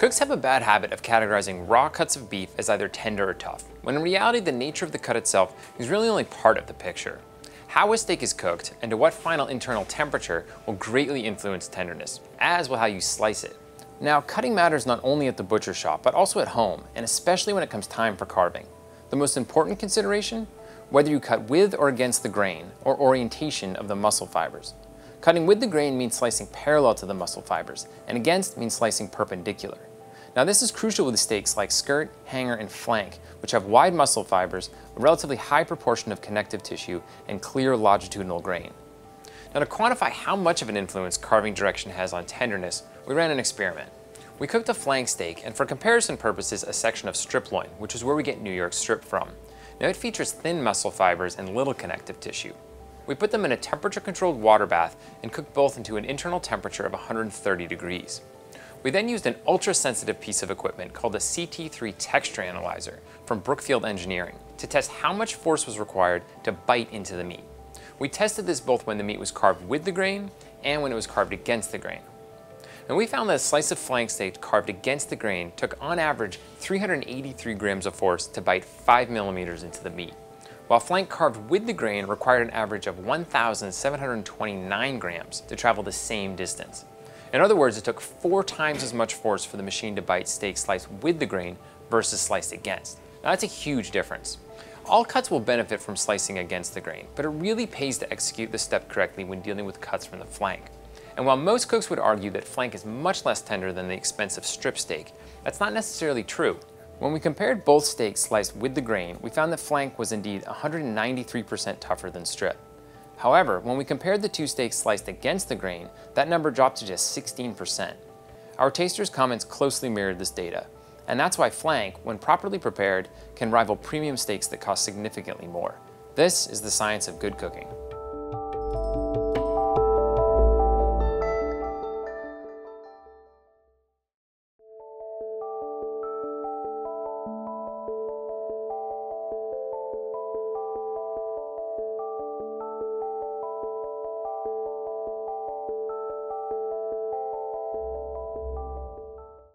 Cooks have a bad habit of categorizing raw cuts of beef as either tender or tough, when in reality the nature of the cut itself is really only part of the picture. How a steak is cooked and to what final internal temperature will greatly influence tenderness, as will how you slice it. Now, cutting matters not only at the butcher shop, but also at home, and especially when it comes time for carving. The most important consideration? Whether you cut with or against the grain, or orientation of the muscle fibers. Cutting with the grain means slicing parallel to the muscle fibers, and against means slicing perpendicular. Now this is crucial with steaks like skirt, hanger, and flank, which have wide muscle fibers, a relatively high proportion of connective tissue, and clear longitudinal grain. Now to quantify how much of an influence carving direction has on tenderness, we ran an experiment. We cooked a flank steak, and for comparison purposes, a section of strip loin, which is where we get New York strip from. Now it features thin muscle fibers and little connective tissue. We put them in a temperature-controlled water bath and cooked both into an internal temperature of 130 degrees. We then used an ultra-sensitive piece of equipment called a CT3 texture analyzer from Brookfield Engineering to test how much force was required to bite into the meat. We tested this both when the meat was carved with the grain and when it was carved against the grain. And we found that a slice of flank steak carved against the grain took on average 383 grams of force to bite 5 millimeters into the meat, while flank carved with the grain required an average of 1,729 grams to travel the same distance. In other words, it took four times as much force for the machine to bite steak sliced with the grain versus sliced against. Now that's a huge difference. All cuts will benefit from slicing against the grain, but it really pays to execute the step correctly when dealing with cuts from the flank. And while most cooks would argue that flank is much less tender than the expensive strip steak, that's not necessarily true. When we compared both steaks sliced with the grain, we found that flank was indeed 193% tougher than strip. However, when we compared the two steaks sliced against the grain, that number dropped to just 16%. Our tasters' comments closely mirrored this data, and that's why flank, when properly prepared, can rival premium steaks that cost significantly more. This is the science of good cooking.